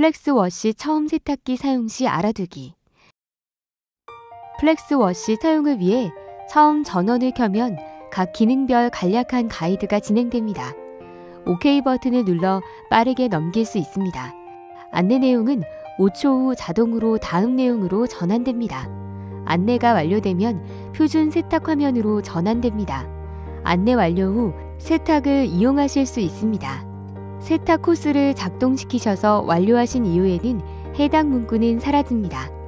플렉스워시 처음 세탁기 사용 시 알아두기. 플렉스워시 사용을 위해 처음 전원을 켜면 각 기능별 간략한 가이드가 진행됩니다. OK 버튼을 눌러 빠르게 넘길 수 있습니다. 안내 내용은 5초 후 자동으로 다음 내용으로 전환됩니다. 안내가 완료되면 표준 세탁 화면으로 전환됩니다. 안내 완료 후 세탁을 이용하실 수 있습니다. 세탁 코스를 작동시키셔서 완료하신 이후에는 해당 문구는 사라집니다.